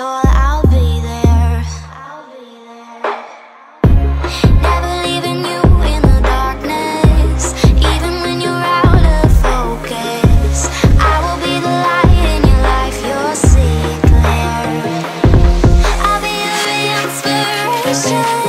so I'll be there. Never leaving you in the darkness, even when you're out of focus. I will be the light in your life, you'll see it clear. I'll be your inspiration.